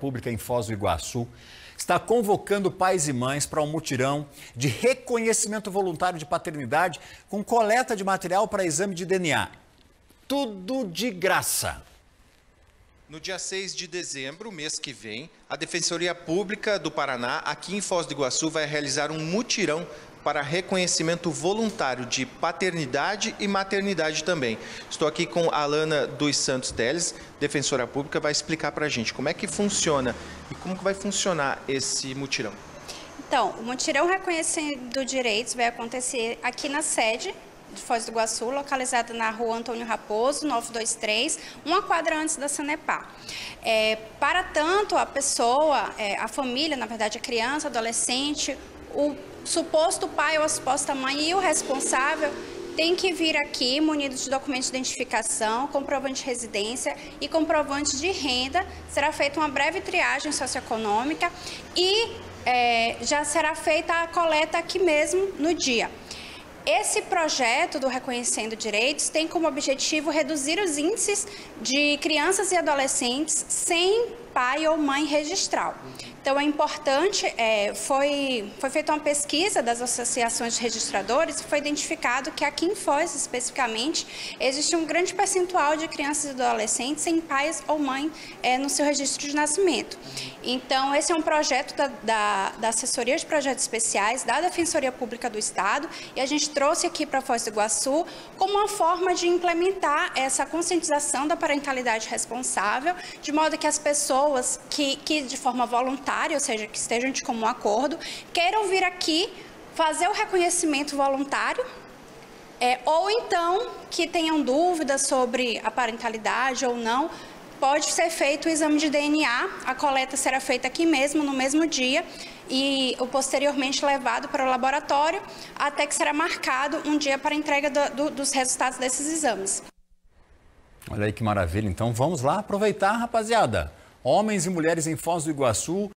Pública em Foz do Iguaçu está convocando pais e mães para um mutirão de reconhecimento voluntário de paternidade com coleta de material para exame de DNA. Tudo de graça. No dia 6 de dezembro, mês que vem, a Defensoria Pública do Paraná, aqui em Foz do Iguaçu, vai realizar um mutirão para reconhecimento voluntário de paternidade e maternidade também. Estou aqui com a Alana dos Santos Teles, defensora pública, vai explicar para a gente como é que funciona e como que vai funcionar esse mutirão. Então, o mutirão reconhecendo direitos vai acontecer aqui na sede de Foz do Iguaçu, localizada na rua Antônio Raposo, 923, uma quadra antes da Sanepar. É, para tanto, a pessoa, é, a família, na verdade, a criança, adolescente, o suposto pai ou a suposta mãe e o responsável tem que vir aqui munidos de documentos de identificação, comprovante de residência e comprovante de renda. Será feita uma breve triagem socioeconômica e é, já será feita a coleta aqui mesmo no dia. Esse projeto do Reconhecendo Direitos tem como objetivo reduzir os índices de crianças e adolescentes sem pai ou mãe registral. Então é importante, é, foi, foi feita uma pesquisa das associações de registradores e foi identificado que aqui em Foz, especificamente, existe um grande percentual de crianças e adolescentes sem pais ou mãe é, no seu registro de nascimento. Então, esse é um projeto da, da, da, Assessoria de Projetos Especiais, da Defensoria Pública do Estado, e a gente trouxe aqui para Foz do Iguaçu como uma forma de implementar essa conscientização da parentalidade responsável, de modo que as pessoas que, que de forma voluntária, ou seja, que estejam de comum acordo, queiram vir aqui fazer o reconhecimento voluntário é, ou então que tenham dúvidas sobre a parentalidade ou não, pode ser feito o exame de DNA, a coleta será feita aqui mesmo, no mesmo dia, e o posteriormente levado para o laboratório, até que será marcado um dia para entrega do, do, dos resultados desses exames. Olha aí que maravilha. Então vamos lá aproveitar, rapaziada. Homens e mulheres em Foz do Iguaçu